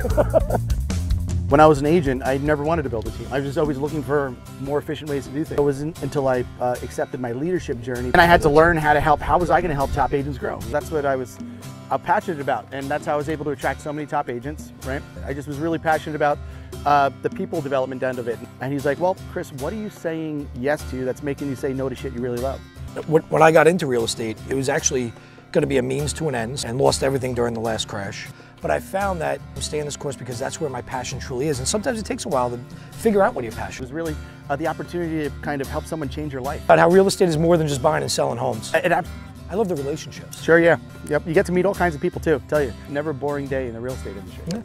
When I was an agent, I never wanted to build a team. I was just always looking for more efficient ways to do things. It wasn't until I uh, accepted my leadership journey and I had to learn how to help. How was I going to help top agents grow? That's what I was uh, passionate about, and that's how I was able to attract so many top agents. Right? I just was really passionate about uh, the people development end of it. And he's like, "Well, Chris, what are you saying yes to that's making you say no to shit you really love?" When I got into real estate, it was actually going to be a means to an end and lost everything during the last crash. But I found that I'm staying in this course because that's where my passion truly is. And sometimes it takes a while to figure out what your passion It was really uh, the opportunity to kind of help someone change your life. About how real estate is more than just buying and selling homes. And I, I love the relationships. sure, yeah. Yep. You get to meet all kinds of people too, tell you. Never a boring day in the real estate industry. Yeah.